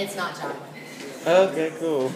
and it's not John. Okay, cool.